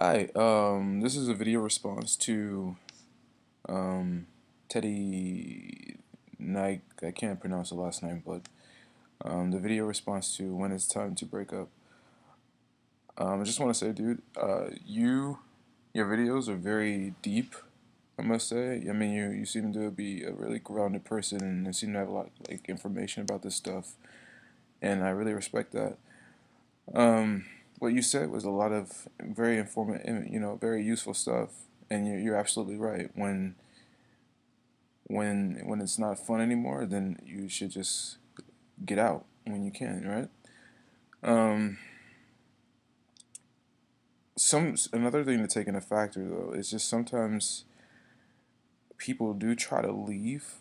Hi, um, this is a video response to um, Teddie Nike. I can't pronounce the last name, but um, the video response to when it's time to break up. Um, I just want to say, dude, uh, you, your videos are very deep. I must say. I mean, you you seem to be a really grounded person, and you seem to have a lot like information about this stuff, and I really respect that. Um, what you said was a lot of very informative, you know, very useful stuff, and you're, you're absolutely right. When when when it's not fun anymore, then you should just get out when you can, right? Um, some another thing to take into factor though is just sometimes people do try to leave,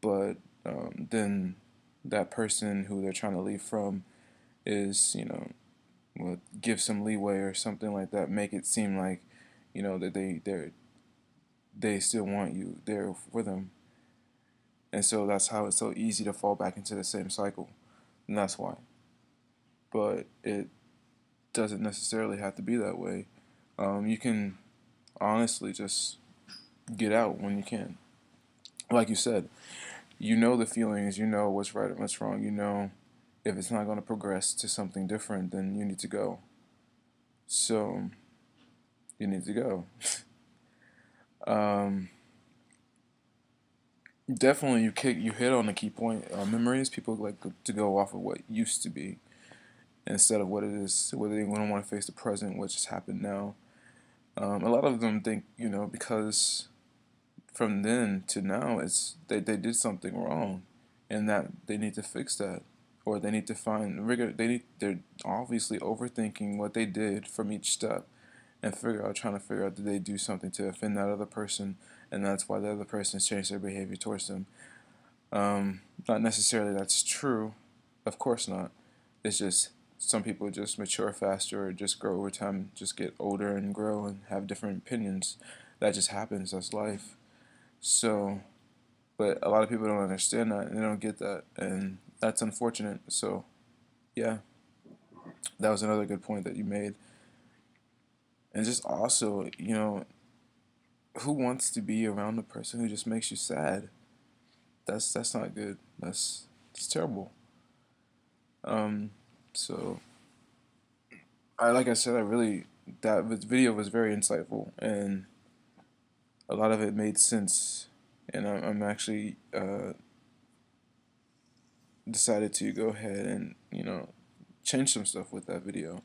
but um, then that person who they're trying to leave from is you know will give some leeway or something like that, make it seem like, you know, that they they they still want you there for them. And so that's how it's so easy to fall back into the same cycle. And that's why. But it doesn't necessarily have to be that way. Um, you can honestly just get out when you can. Like you said, you know the feelings, you know what's right and what's wrong, you know if it's not going to progress to something different, then you need to go. So, you need to go. um, definitely, you kick, you hit on a key point. Uh, memories, people like to go off of what used to be instead of what it is, whether they don't want to face the present, what just happened now. Um, a lot of them think, you know, because from then to now, it's they, they did something wrong and that they need to fix that or they need to find rigor. They need they're obviously overthinking what they did from each step, and figure out trying to figure out did they do something to offend that other person, and that's why the other person's changed their behavior towards them. Um, not necessarily that's true, of course not. It's just some people just mature faster or just grow over time, just get older and grow and have different opinions. That just happens. That's life. So, but a lot of people don't understand that and they don't get that, and that's unfortunate. So, yeah, that was another good point that you made. And just also, you know, who wants to be around a person who just makes you sad? That's that's not good. That's it's terrible. Um, so I like I said, I really that video was very insightful and a lot of it made sense, and I'm, I'm actually uh, decided to go ahead and you know change some stuff with that video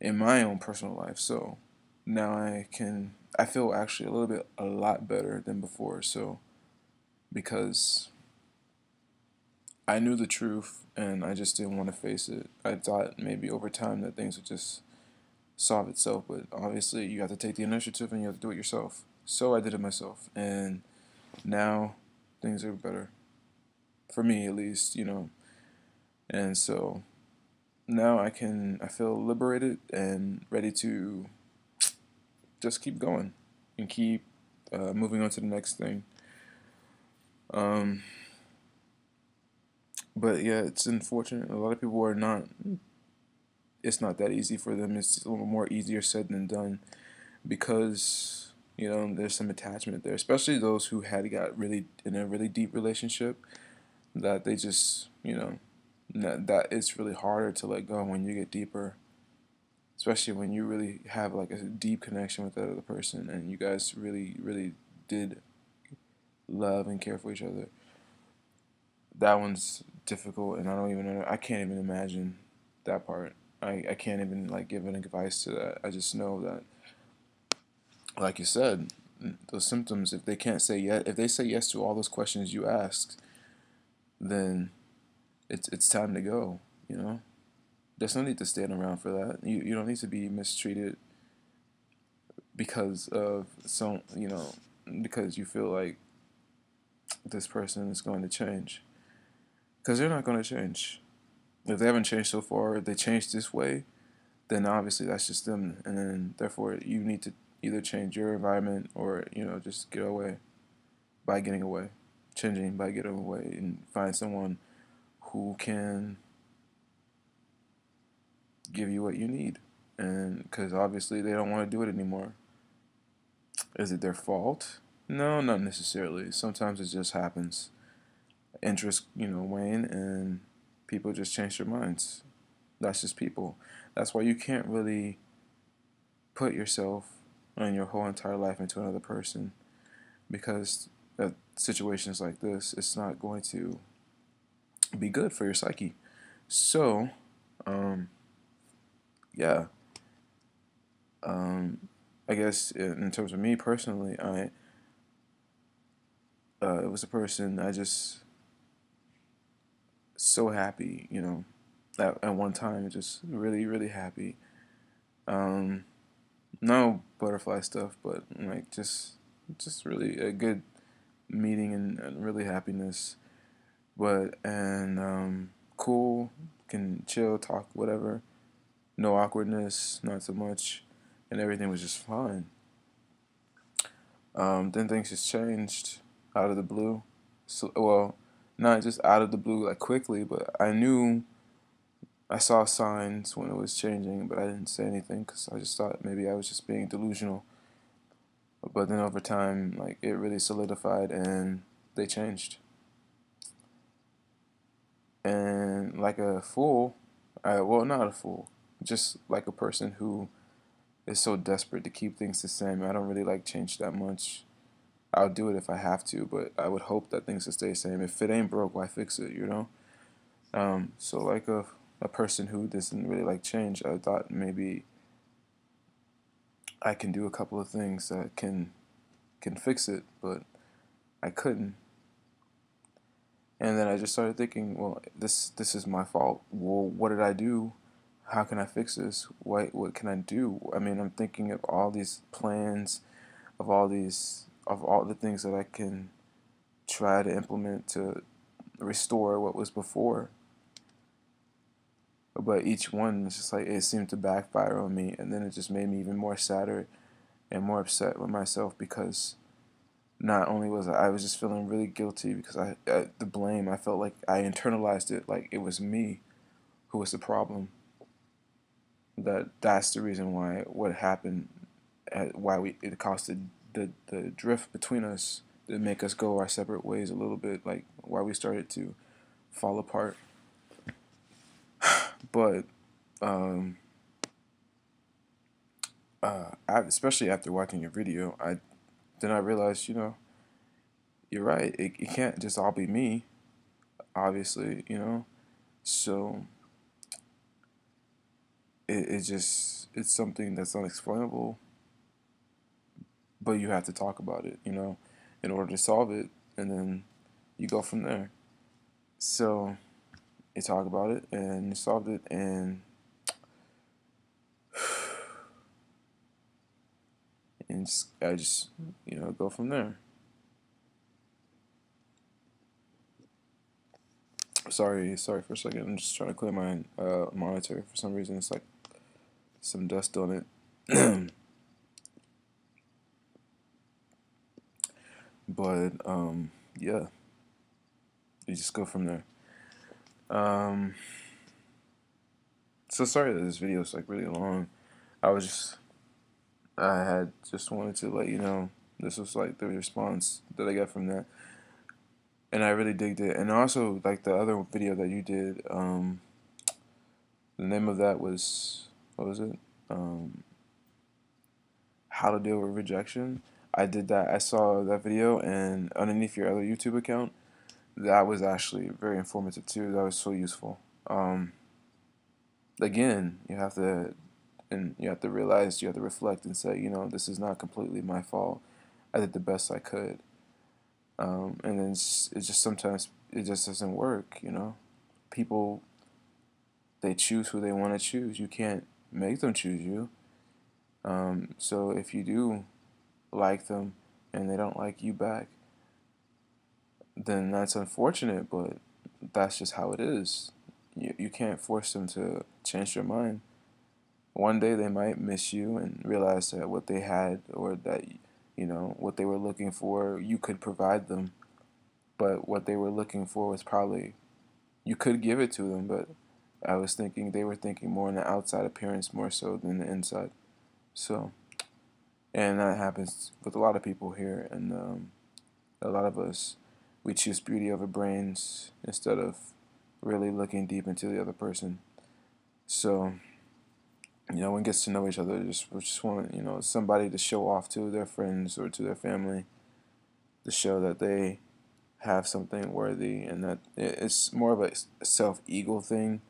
in my own personal life. So now I can I feel actually a little bit a lot better than before. So because I knew the truth and I just didn't want to face it. I thought maybe over time that things would just solve itself but obviously you have to take the initiative and you have to do it yourself. So I did it myself and now things are better for me at least, you know. And so now I can I feel liberated and ready to just keep going and keep uh, moving on to the next thing. Um, but yeah, it's unfortunate. A lot of people are not. It's not that easy for them. It's a little more easier said than done because you know there's some attachment there, especially those who had got really in a really deep relationship that they just, you know, that, it's really harder to let go when you get deeper, especially when you really have like a deep connection with that other person and you guys really, really did love and care for each other. That one's difficult, and I don't even know. I can't even imagine that part. I, I can't even like give an advice to that. I just know that, like you said, those symptoms. If they can't say yes, if they say yes to all those questions you asked, then it's it's time to go. You know, there's no need to stand around for that. You you don't need to be mistreated because of some you know because you feel like this person is going to change because they're not going to change. If they haven't changed so far, they changed this way, then obviously that's just them, and then therefore you need to either change your environment or you know just get away by getting away changing by getting away and find someone who can give you what you need and because obviously they don't want to do it anymore. Is it their fault? No, not necessarily. Sometimes it just happens. Interest, you know, wane, and people just change their minds. That's just people. That's why you can't really put yourself and your whole entire life into another person because at situations like this, it's not going to be good for your psyche. So, um, yeah. Um, I guess in terms of me personally, I uh, it was a person I just so happy, you know, at, at one time, just really, really happy. Um, no butterfly stuff, but like just, just really a good meeting and, and really happiness. But and um, cool, can chill, talk, whatever. No awkwardness, not so much, and everything was just fine. Um, then things just changed out of the blue. So well, not just out of the blue like quickly, but I knew I saw signs when it was changing, but I didn't say anything because I just thought maybe I was just being delusional. But then over time, like it really solidified and they changed. And like a fool, I, well, not a fool, just like a person who is so desperate to keep things the same. I don't really like change that much. I'll do it if I have to, but I would hope that things will stay the same. If it ain't broke, why fix it, you know? Um, so like a, a person who doesn't really like change, I thought maybe I can do a couple of things that can can fix it, but I couldn't. And then I just started thinking, well, this this is my fault. Well, what did I do? How can I fix this? What what can I do? I mean, I'm thinking of all these plans, of all these of all the things that I can try to implement to restore what was before. But each one is just like it seemed to backfire on me, and then it just made me even more sadder and more upset with myself because not only was I, I was just feeling really guilty because I, I the blame I felt like I internalized it like it was me who was the problem. That that's the reason why what happened, why we it costed the the drift between us to make us go our separate ways a little bit, like why we started to fall apart. But um, uh, especially after watching your video, I then I realized, you know, you're right. It, it can't just all be me, obviously, you know. So it, it just it's something that's unexplainable but you have to talk about it, you know, in order to solve it, and then you go from there. So you talk about it and you solved it, and and I just you know go from there. Sorry, sorry for a second. I'm just trying to clear my uh, monitor. For some reason, it's like some dust on it. But um, yeah, you just go from there. Um, so sorry that this video is like really long. I was just, I had just wanted to let you know this was like the response that I got from that, and I really digged it. And also like the other video that you did, um, the name of that was what was it? Um, how to deal with rejection I did that. I saw that video, and underneath your other YouTube account, that was actually very informative too. That was so useful. Um, again, you have to, and you have to realize, you have to reflect and say, you know, this is not completely my fault. I did the best I could. Um, and then it's, it's just sometimes it just doesn't work. You know, people they choose who they want to choose. You can't make them choose you. Um, so if you do like them and they don't like you back, then that's unfortunate, but that's just how it is. You, you can't force them to change their mind. One day they might miss you and realize that what they had or that, you know, what they were looking for, you could provide them. But what they were looking for was probably, you could give it to them, but I was thinking they were thinking more on the outside appearance more so than the inside. So, and that happens with a lot of people here, and um, a lot of us we choose beauty over brains instead of really looking deep into the other person. So, you know, one gets to know each other, just just want you know somebody to show off to their friends or to their family, to show that they have something worthy, and that it's more of a self ego thing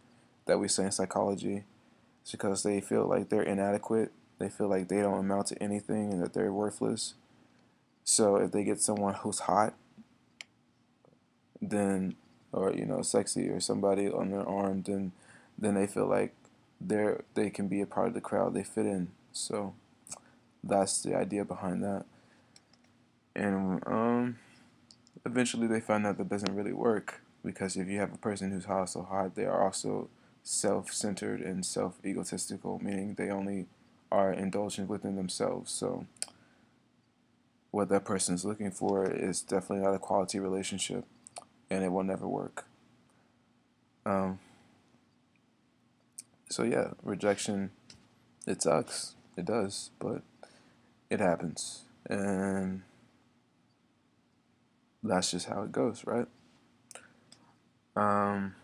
that we say in psychology. It's because they feel like they're inadequate, they feel like they don't amount to anything, and that they're worthless. So if they get someone who's hot, then or you know sexy or somebody on their arm, then then they feel like they're they can be a part of the crowd. They fit in. So that's the idea behind that. And um, eventually they find out that doesn't really work because if you have a person who's so hot, they are also self-centered and self-egotistical, meaning they only are indulgent within themselves. So what that person is looking for is definitely not a quality relationship, and it will never work. Um, so yeah, rejection, it sucks. It does, but it happens. And that's just how it goes, right? Um,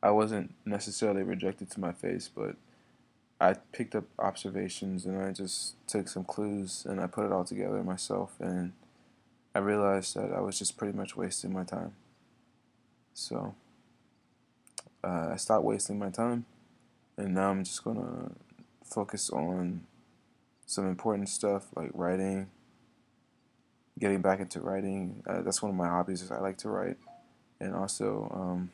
I wasn't necessarily rejected to my face, but I picked up observations and I just took some clues and I put it all together myself and I realized that I was just pretty much wasting my time. So uh, I stopped wasting my time, and now I'm just gonna focus on some important stuff like writing, getting back into writing. Uh, that's one of my hobbies. I like to write, and also um,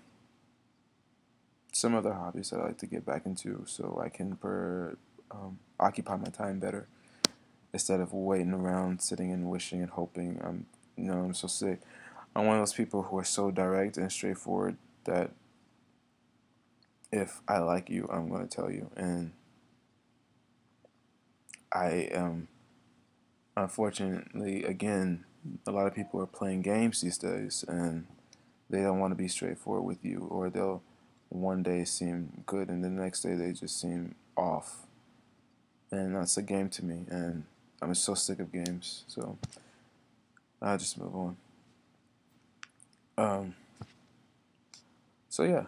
some other hobbies that I like to get back into, so I can per, um, occupy my time better instead of waiting around, sitting and wishing and hoping. I'm, you know, I'm so sick. I'm one of those people who are so direct and straightforward that if I like you, I'm going to tell you. And I am, unfortunately, again, a lot of people are playing games these days and they don't want to be straightforward with you, or they'll one day seem good and the next day they just seem off. And that's a game to me, and I'm so sick of games, so I'll just move on. Um, so yeah,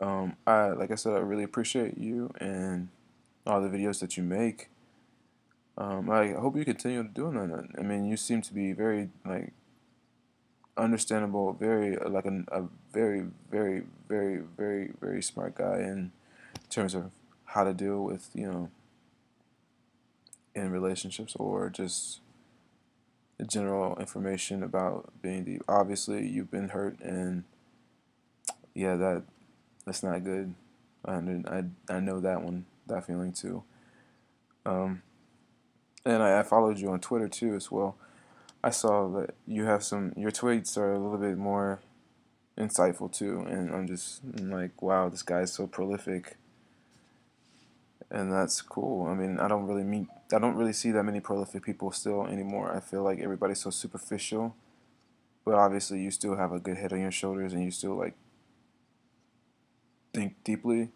um, I like I said, I really appreciate you and all the videos that you make. Um, I hope you continue doing that. I mean, you seem to be very like understandable, very like a, a very, very, very, very, very smart guy in terms of how to deal with you know in relationships or just general information about being deep. Obviously, you've been hurt, and yeah, that that's not good. I I I know that one, that feeling too. Um, and I, I followed you on Twitter too as well. I saw that you have some. Your tweets are a little bit more insightful too, and I'm just I'm like, wow, this guy is so prolific and that's cool. I mean, I don't really meet, I don't really see that many prolific people still anymore. I feel like everybody's so superficial, but obviously you still have a good head on your shoulders, and you still like think deeply,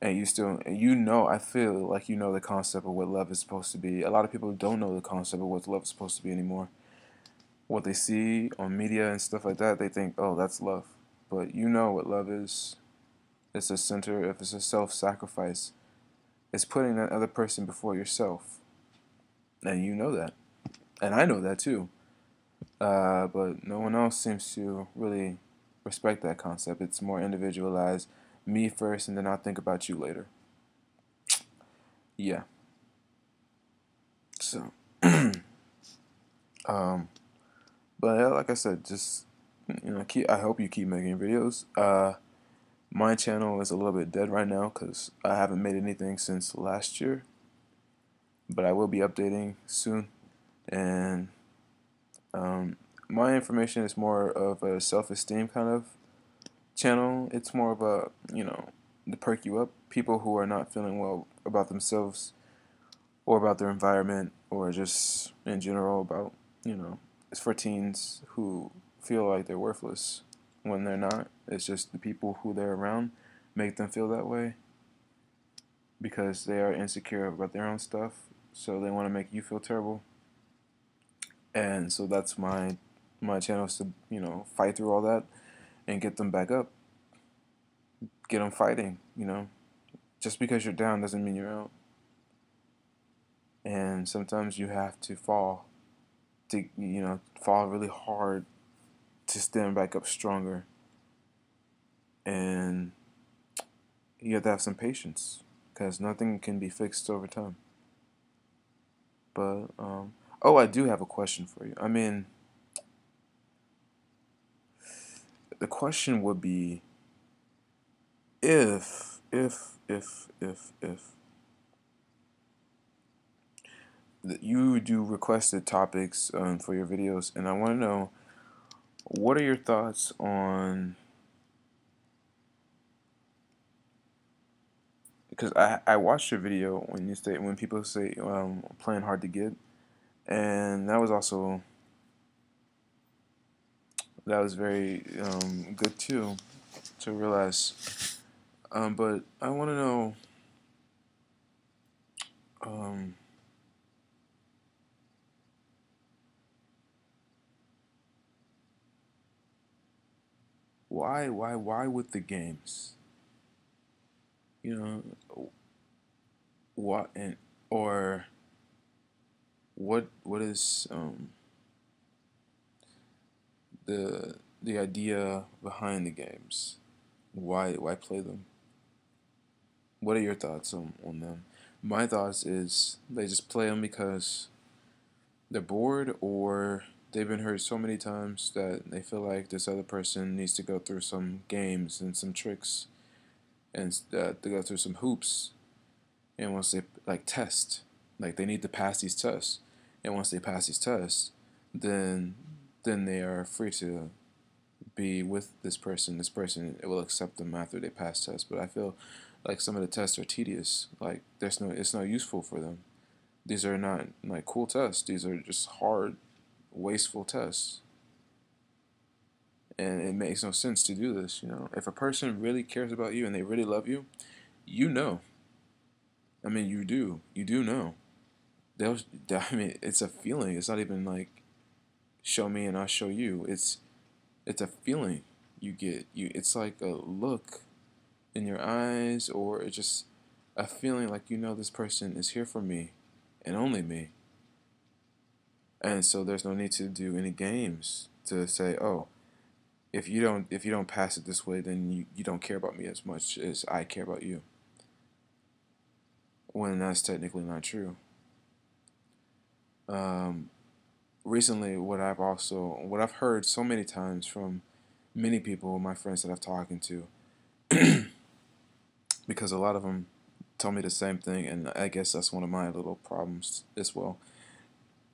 and you still, and you know, I feel like you know the concept of what love is supposed to be. A lot of people don't know the concept of what love is supposed to be anymore. What they see on media and stuff like that, they think, oh, that's love. But you know what love is. It's a center, if it's a self-sacrifice it's putting that other person before yourself. And you know that. And I know that too. Uh, but no one else seems to really respect that concept. It's more individualized. Me first, and then I'll think about you later. Yeah. So, um, but like I said, just you know, keep. I hope you keep making videos. Uh, my channel is a little bit dead right now because I haven't made anything since last year. But I will be updating soon. And um, my information is more of a self-esteem kind of channel. It's more of a, you know, to perk you up. People who are not feeling well about themselves or about their environment or just in general about, you know, it's for teens who feel like they're worthless when they're not. It's just the people who they're around make them feel that way because they are insecure about their own stuff, so they want to make you feel terrible. And so that's my my channel is to you know fight through all that and get them back up, get them fighting. You know, just because you're down doesn't mean you're out. And sometimes you have to fall to you know fall really hard to stand back up stronger. And you have to have some patience because nothing can be fixed over time. But um, oh, I do have a question for you. I mean, the question would be if if if if if you do requested topics um, for your videos, and I want to know what are your thoughts on because I I watched your video when you say when people say um, playing hard to get, and that was also that was very um, good too to realize. Um, but I want to know. Um, why, why, why with the games? You know, what and or what what is um the the idea behind the games? Why why play them? What are your thoughts on, on them? My thoughts is they just play them because they're bored or they've been hurt so many times that they feel like this other person needs to go through some games and some tricks and uh, to go through some hoops and once they like test like they need to pass these tests and once they pass these tests then then they are free to be with this person. This person it will accept them after they pass tests. But I feel like some of the tests are tedious. Like there's no, it's not useful for them. These are not like cool tests. These are just hard, wasteful tests. And it makes no sense to do this. You know, if a person really cares about you and they really love you, you know. I mean, you do. You do know. They'll. I mean, it's a feeling. It's not even like show me and I'll show you. It's it's a feeling you get. You it's like a look in your eyes or it's just a feeling like you know this person is here for me and only me. And so there's no need to do any games to say, "Oh, if you don't if you don't pass it this way, then you, you don't care about me as much as I care about you." When that's technically not true. Um, recently what I've also what I've heard so many times from many people, my friends that I've talking to, because a lot of them tell me the same thing, and I guess that's one of my little problems as well.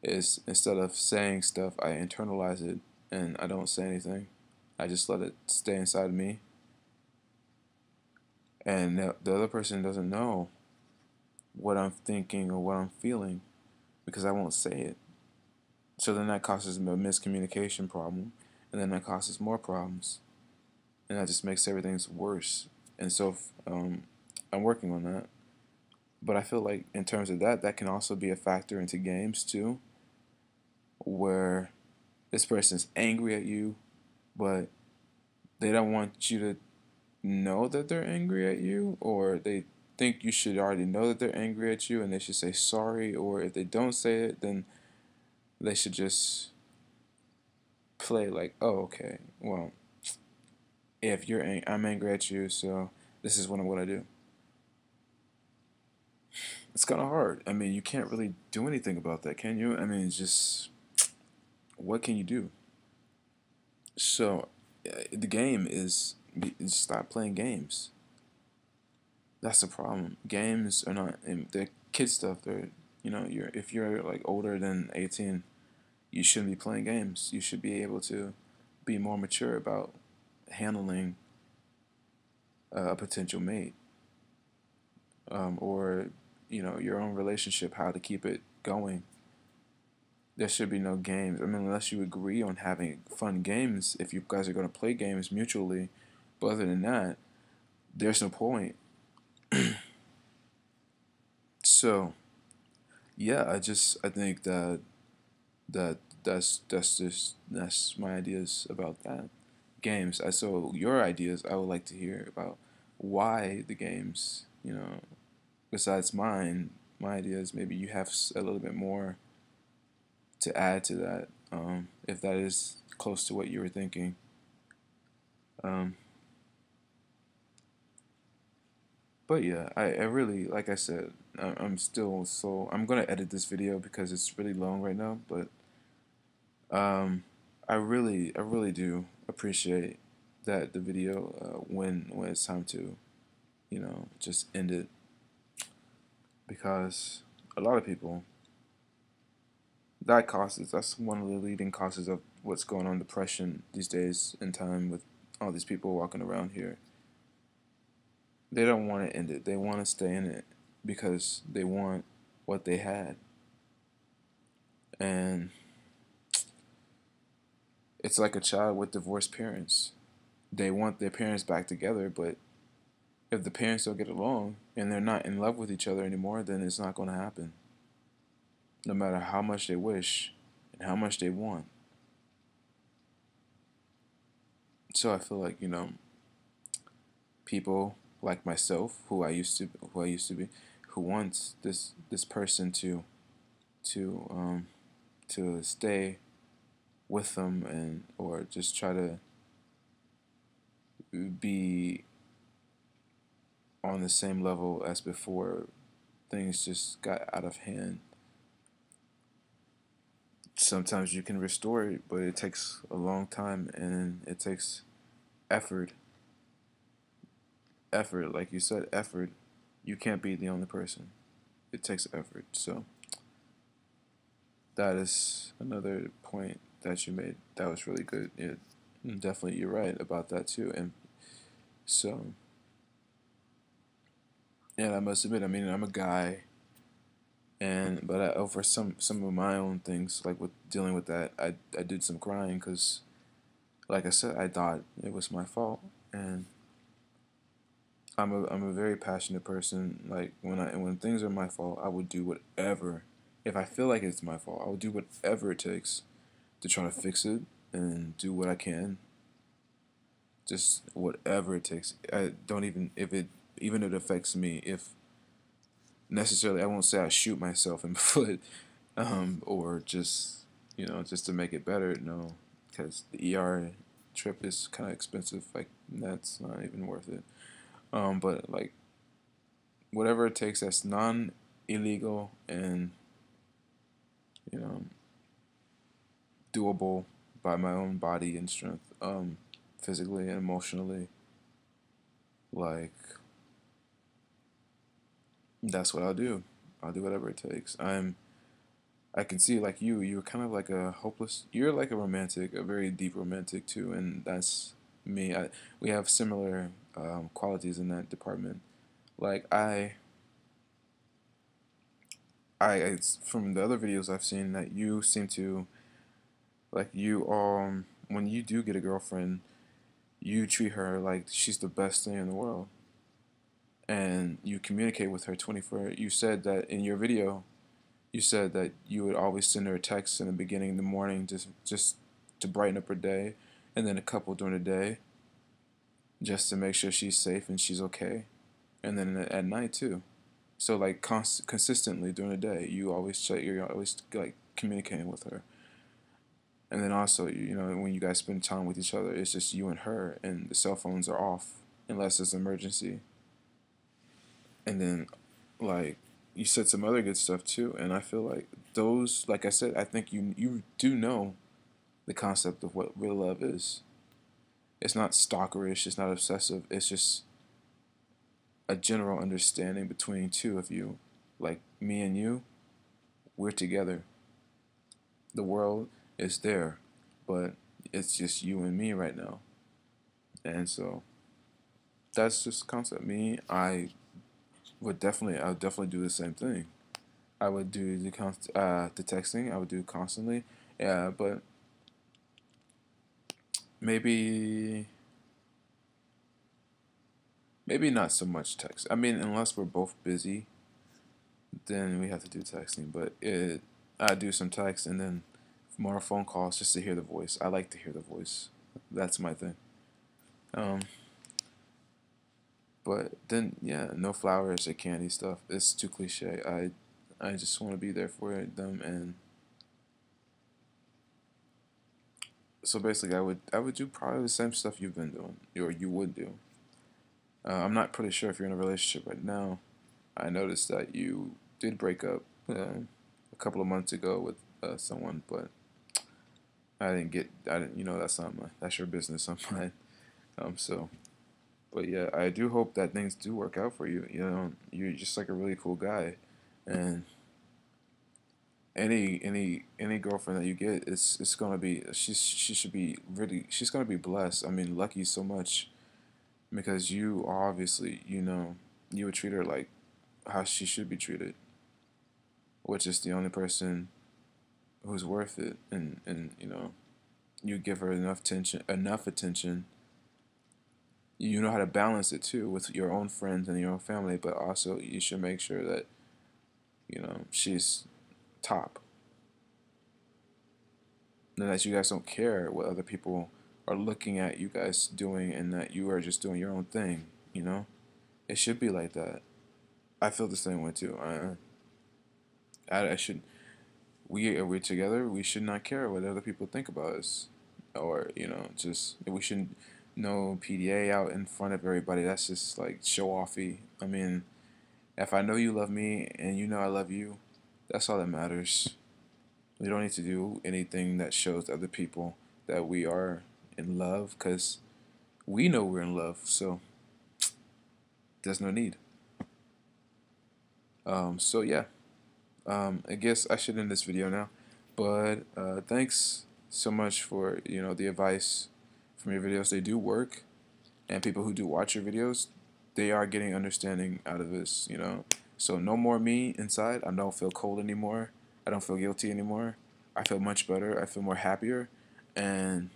Is instead of saying stuff, I internalize it and I don't say anything. I just let it stay inside me. And the other person doesn't know what I'm thinking or what I'm feeling because I won't say it. So then that causes a miscommunication problem, and then that causes more problems, and that just makes everything worse. And so um, I'm working on that. But I feel like in terms of that, that can also be a factor into games too, where this person's angry at you, but they don't want you to know that they're angry at you, or they think you should already know that they're angry at you and they should say sorry, or if they don't say it, then they should just play like, oh, okay, well, if you're ang- I'm angry at you, so this is one of what I'm gonna do. It's kind of hard. I mean, you can't really do anything about that, can you? I mean, it's just what can you do? So, uh, the game is, stop playing games. That's the problem. Games are not. They're kid stuff. They're you know you're if you're like older than 18 you shouldn't be playing games. You should be able to be more mature about handling uh, a potential mate um, or you know your own relationship, how to keep it going. there should be no games. I mean, unless you agree on having fun games, if you guys are going to play games mutually. But other than that, there's no point. so, yeah, I just I think that that that's that's just that's my ideas about that games. I so your ideas I would like to hear about why the games. You know, besides mine, my ideas. Maybe you have a little bit more to add to that, um, if that is close to what you were thinking. Um, but yeah, I, I really, like I said, I, I'm still so, I'm going to edit this video because it's really long right now, but um, I really, I really do appreciate that the video, uh, when, when it's time to, you know, just end it. Because a lot of people that causes that's one of the leading causes of what's going on depression these days in time with all these people walking around here they don't want to end it they want to stay in it because they want what they had. And it's like a child with divorced parents. They want their parents back together but if the parents don't get along and they're not in love with each other anymore then it's not going to happen. No matter how much they wish and how much they want. So I feel like, you know, people like myself, who I used to who I used to be, who wants this this person to to um to stay with them and or just try to be on the same level as before things just got out of hand sometimes you can restore it, but it takes a long time and it takes effort. Effort, like you said, effort. You can't be the only person. It takes effort. So that is another point that you made. That was really good. It hmm. definitely you're right about that too. And so and I must admit, I mean, I'm a guy and but I, oh, over some some of my own things like with dealing with that I, I did some crying because like I said I thought it was my fault and I'm a I'm a very passionate person. Like when I when things are my fault I would do whatever if I feel like it's my fault I will do whatever it takes to try to fix it and do what I can. Just whatever it takes. I don't even if it even if it affects me if necessarily I won't say I shoot myself in the foot um, or just you know just to make it better no because the ER trip is kind of expensive like that's not even worth it um, but like whatever it takes that's non illegal and you know doable by my own body and strength um, physically and emotionally like that's what I'll do. I'll do whatever it takes. I'm I can see like you, you're kind of like a hopeless you're like a romantic, a very deep romantic too, and that's me. I we have similar um, qualities in that department. Like I I it's from the other videos I've seen that you seem to like you um when you do get a girlfriend, you treat her like she's the best thing in the world and you communicate with her 24 you said that in your video you said that you would always send her a text in the beginning in the morning just just to brighten up her day and then a couple during the day just to make sure she's safe and she's okay. And then at night too. So like const- consistently during the day you always check you're always like communicating with her. And then also you know when you guys spend time with each other it's just you and her and the cell phones are off unless it's an emergency. And then like you said some other good stuff too and i feel like those like i said i think you you do know the concept of what real love is it's not stalkerish it's not obsessive it's just a general understanding between two of you like me and you we're together the world is there but it's just you and me right now and so that's just concept me i would definitely, I would definitely do the same thing. I would do the const uh, the texting. I would do constantly. Yeah, but maybe maybe not so much text. I mean, unless we're both busy, then we have to do texting. But it, I do some text and then more phone calls just to hear the voice. I like to hear the voice. That's my thing. Um, but then yeah, no flowers or candy stuff. It's too cliche. I I just want to be there for them and so basically I would I would do probably the same stuff you've been doing or you would do. Uh, I'm not pretty sure if you're in a relationship right now. I noticed that you did break up uh, a couple of months ago with uh, someone, but I didn't get I didn't you know that's not my that's your business on mine. Um so but yeah, I do hope that things do work out for you. You know, you're just like a really cool guy, and any any any girlfriend that you get, it's it's gonna be she's she should be really she's gonna be blessed. I mean, lucky so much because you obviously you know you would treat her like how she should be treated, which is the only person who's worth it, and and you know you give her enough attention enough attention you know how to balance it too with your own friends and your own family, but also you should make sure that you know she's top. And that you guys don't care what other people are looking at you guys doing and that you are just doing your own thing, you know? It should be like that. I feel the same way too. I, I, I should we are we together, we should not care what other people think about us. Or, you know, just we shouldn't no PDA out in front of everybody. That's just like show offy. I mean, if I know you love me and you know I love you, that's all that matters. We don't need to do anything that shows other people that we are in love because we know we're in love. So there's no need. Um, so yeah, um, I guess I should end this video now. But uh, thanks so much for you know the advice from your videos. They do work, and people who do watch your videos, they are getting understanding out of this. You know, so no more me inside. I don't feel cold anymore. I don't feel guilty anymore. I feel much better. I feel more happier, and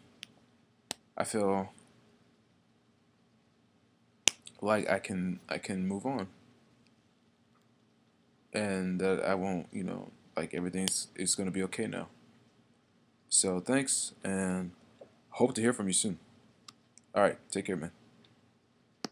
I feel like I can I can move on, and that I won't you know like everything's is gonna be okay now. So thanks and. Hope to hear from you soon. All right, take care, man.